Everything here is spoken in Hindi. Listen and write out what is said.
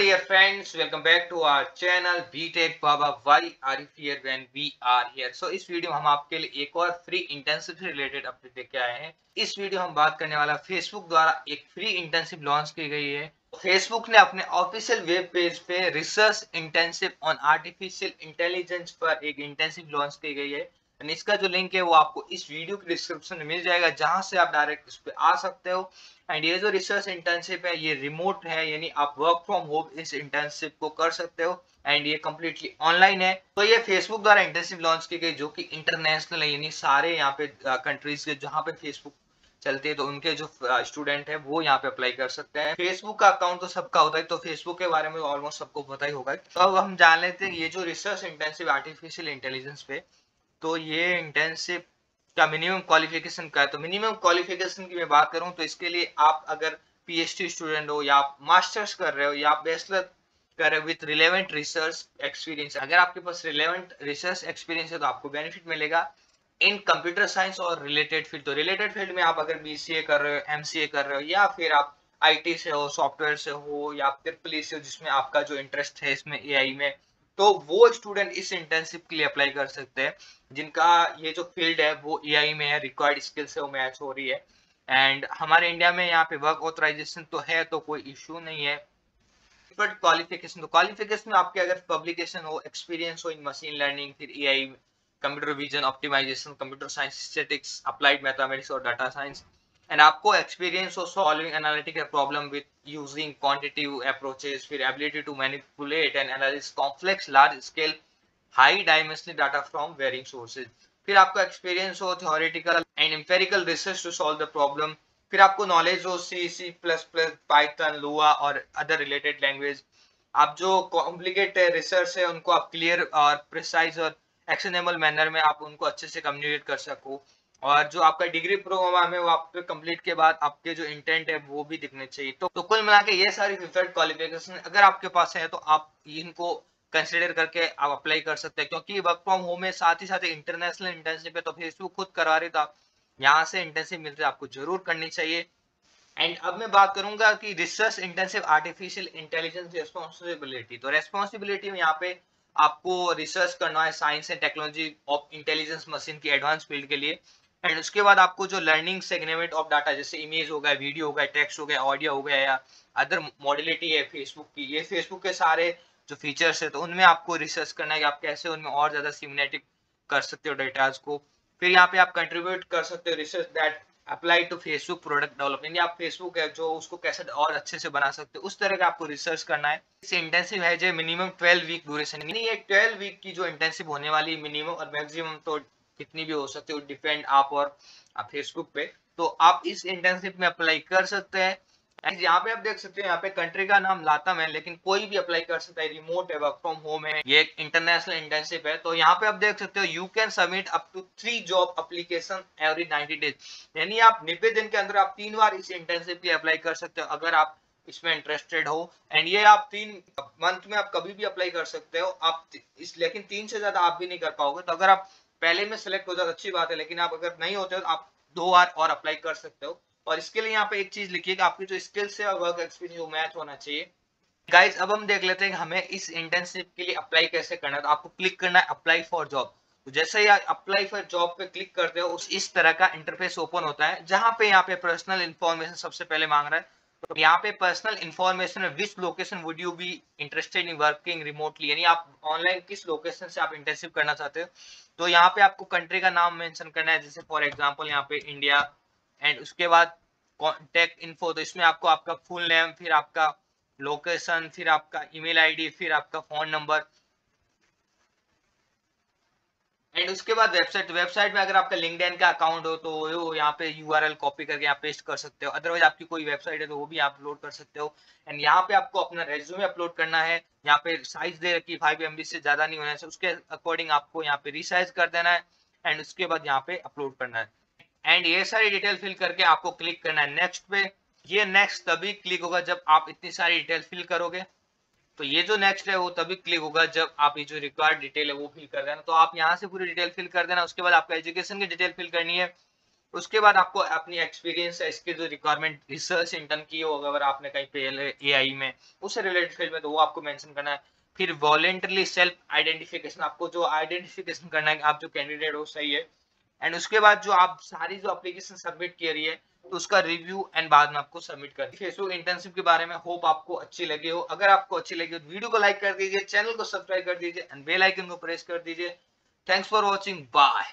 dear friends, welcome back to our channel BTech Baba. Why are you here when we are here? So इस वीडियो हम आपके लिए एक और फ्री इंटर्नशिप से रिलेटेड अपडेट लेके आए हैं इस वीडियो हम बात करने वाला फेसबुक द्वारा एक फ्री इंटर्नशिप लॉन्च की गई है फेसबुक ने अपने ऑफिशियल वेब पेज पे research internship on artificial intelligence पर एक इंटर्नशिप लॉन्च की गई है एंड इसका जो लिंक है वो आपको इस वीडियो के डिस्क्रिप्शन में मिल जाएगा, जहाँ से आप डायरेक्ट इस पे आ सकते हो। एंड ये जो रिसर्च इंटर्नशिप है, ये रिमोट है, यानी आप वर्क फ्रॉम होम इस इंटर्नशिप को कर सकते हो। एंड ये कम्प्लीटली ऑनलाइन है। तो ये फेसबुक द्वारा इंटर्नशिप लॉन्च की गई, जो कि इंटरनेशनल है, यानी सारे यहाँ पे कंट्रीज़ के जहाँ पे फेसबुक चलते हैं तो उनके जो स्टूडेंट है, वो यहाँ पे अप्लाई कर सकते हैं। फेसबुक का अकाउंट तो सबका होता है तो फेसबुक के बारे में ऑलमोस्ट सबको पता ही होगा। तो अब हम जान लेते हैं ये जो रिसर्च इंटर्नशिप आर्टिफिशियल इंटेलिजेंस पे तो ये इंटेंसिव का मिनिमम क्वालिफिकेशन का है। तो मिनिमम क्वालिफिकेशन की मैं बात करूँ तो इसके लिए आप अगर पीएचडी स्टूडेंट हो या आप मास्टर्स कर रहे हो या आप बैचलर कर रहे हो विथ रिलेवेंट रिसर्च एक्सपीरियंस अगर आपके पास रिलेवेंट रिसर्च एक्सपीरियंस है तो आपको बेनिफिट मिलेगा। इन कंप्यूटर साइंस और रिलेटेड फ़ील्ड तो रिलेटेड फ़ील्ड में आप अगर BCA कर रहे हो MCA कर रहे हो, या फिर आप आईटी से हो सॉफ्टवेयर से हो, या फिर पुलिस से हो, जिसमें आपका जो इंटरेस्ट है, इसमें एआई में तो वो स्टूडेंट इस इंटर्नशिप के लिए अप्लाई कर सकते हैं, जिनका ये जो फ़ील्ड है, वो एआई में है रिक्वायर्ड स्किल से वो मैच हो रही है। एंड हमारे इंडिया में यहाँ पे वर्क ऑथराइजेशन तो है तो कोई इश्यू नहीं है। बट क्वालिफिकेशन तो क्वालिफिकेशन में आपके अगर पब्लिकेशन हो एक्सपीरियंस हो इन मशीन लर्निंग फिर AI computer vision optimization computer science statistics applied mathematics और डाटा साइंस एंड आपको एक्सपीरियंस हो solving analytical problem with using quantitative approaches फिर ability to manipulate and analysis complex large scale high dimensional data from varying sources फिर आपको एक्सपीरियंस हो theoretical and empirical research to solve the problem फिर आपको नॉलेज हो C C plus plus Python Lua और अदर रिलेटेड लैंग्वेज आप जो कॉम्प्लिकेट रिसर्च है, उनको आप क्लियर और प्रिसाइज और एक्शनेबल मैनर में आप उनको अच्छे से कम्युनिकेट कर सको। और जो आपका डिग्री प्रोग्राम है वो आपके कंप्लीट के बाद आपके जो इंटेंट है वो भी दिखने चाहिए। तो, तो कुल मिला के ये सारी प्रिफर्ड क्वालिफिकेशन अगर आपके पास है तो आप इनको कंसिडर करके आप अप्लाई कर सकते हैं। क्योंकि वर्क फ्रॉम होम में साथ ही साथ इंटरनेशनल इंटर्नशिप है तो फेसबुक खुद करवा रही था यहाँ से इंटर्नशिप मिलती है आपको ज़रूर करनी चाहिए। एंड अब मैं बात करूँगा कि research internship artificial intelligence responsibility तो रेस्पॉन्सिबिलिटी में यहाँ पे आपको रिसर्च करना है science and technology of intelligence machine की एडवांस फ़ील्ड के लिए। एंड उसके बाद आपको जो लर्निंग सेगमेंट ऑफ़ डाटा जैसे इमेज हो गया वीडियो हो गया टेक्स्ट हो गया ऑडियो हो गया या अदर मॉडलिटी है फेसबुक की, ये फेसबुक के सारे जो फीचर्स है तो उनमें आपको रिसर्च करना है कि आप कैसे उनमें और ज़्यादा सिमिनेटिक कर सकते हो डेटाज को। फिर यहाँ पे आप कंट्रीब्यूट कर सकते हो research that apply to Facebook product development आप फेसबुक है जो उसको कैसे और अच्छे से बना सकते हो, उस तरह का आपको रिसर्च करना है। इस इंटेंसिव है, जो मिनिमम ट्वेल्व वीक ड्यूरेशन ये ट्वेल्व वीक की जो इंटेंसिव होने वाली मिनिमम और मैक्सिमम तो कितनी भी हो सकती है डिपेंड आप और फेसबुक पे। तो आप इस इंटर्नशिप में अप्लाई कर सकते हैं। यहाँ पे आप देख सकते हैं, यहाँ पे कंट्री का नाम लातम है लेकिन कोई भी अप्लाई कर सकता है। रिमोट है वर्क फ्रॉम होम है, ये एक इंटरनेशनल इंटर्नशिप है। तो यहाँ पे आप देख सकते हो you can submit up to three job application every ninety days यानी आप नब्बे दिन के अंदर आप तीन बार इस इंटर्नशिप के अप्लाई कर सकते हो, अगर आप इसमें इंटरेस्टेड हो। एंड ये आप तीन मंथ में आप कभी भी अप्लाई कर सकते हो। आप इस, लेकिन तीन से ज़्यादा आप भी नहीं कर पाओगे। तो अगर आप पहले में सिलेक्ट हो जाए अच्छी बात है, लेकिन आप अगर नहीं होते हो तो आप दो बार और अप्लाई कर सकते हो। और इसके लिए यहाँ पे एक चीज़ लिखिए कि आपकी जो स्किल्स है और वर्क एक्सपीरियंस वो मैच होना चाहिए। गाइज़ अब हम देख लेते हैं कि हमें इस इंटर्नशिप के लिए अप्लाई कैसे करना है। तो आपको क्लिक करना है अप्लाई फॉर जॉब तो जैसे ही अप्लाई फॉर जॉब पे क्लिक करते हो, उस, इस तरह का इंटरफेस ओपन होता है, जहाँ पे यहाँ पे पर्सनल इन्फॉर्मेशन सबसे पहले मांग रहा है। तो यहाँ पे personal information which location would you be interested in working remotely यानी आप ऑनलाइन किस लोकेशन से आप इंटर्नशिप करना चाहते हो? तो यहाँ पे आपको कंट्री का नाम मेंशन करना है, जैसे फॉर एग्जांपल यहाँ पे इंडिया एंड उसके बाद कॉन्टेक्ट इन्फो तो इसमें आपको आपका फुल नेम फिर आपका लोकेशन फिर आपका ईमेल आईडी फिर आपका फ़ोन नंबर एंड उसके बाद वेबसाइट वेबसाइट में अगर आपका लिंकड का अकाउंट हो तो वो यहाँ पे यूआरएल कॉपी करके आप पेस्ट कर सकते हो। अदरवाइज़ आपकी कोई वेबसाइट है तो वो भी आप अपलोड कर सकते हो। एंड यहाँ पे आपको अपना रेज्यूमे अपलोड करना है। यहाँ पे साइज़ दे रखी फाइव से ज़्यादा नहीं होना है। उसके अकॉर्डिंग आपको यहाँ पे रिसाइज कर देना है। एंड उसके बाद यहाँ पे अपलोड करना है। एंड ये सारी डिटेल फिल करके आपको क्लिक करना है नेक्स्ट पे। ये नेक्स्ट तभी क्लिक होगा जब आप इतनी सारी डिटेल फिल करोगे। तो ये जो नेक्स्ट है, वो तभी क्लिक होगा जब आप ये जो रिक्वायर्ड डिटेल है, वो फिल कर देना। तो आप यहाँ से पूरी डिटेल फिल कर देना। उसके बाद आपका एजुकेशन की डिटेल फिल करनी है। उसके बाद आपको अपनी एक्सपीरियंस है, इसके जो रिक्वायरमेंट रिसर्च इंटर्न की हो, अगर आपने कहीं पे ए में, उससे रिलेटेड फ़ील्ड में तो वो आपको मेंशन करना है। फिर वॉलेंटरली सेल्फ आइडेंटिफिकेशन आपको जो आइडेंटिफिकेशन करना है आप जो कैंडिडेट हो, सही है। एंड उसके बाद जो आप सारी जो एप्लीकेशन सबमिट की रही है तो उसका रिव्यू एंड बाद में आपको सबमिट कर फेसबुक इंटर्नशिप के बारे में होप आपको अच्छी लगी हो। अगर आपको अच्छी लगी हो तो वीडियो को लाइक कर दीजिए चैनल को सब्सक्राइब कर दीजिए एंड बेलाइकन को प्रेस कर दीजिए। Thanks for watching bye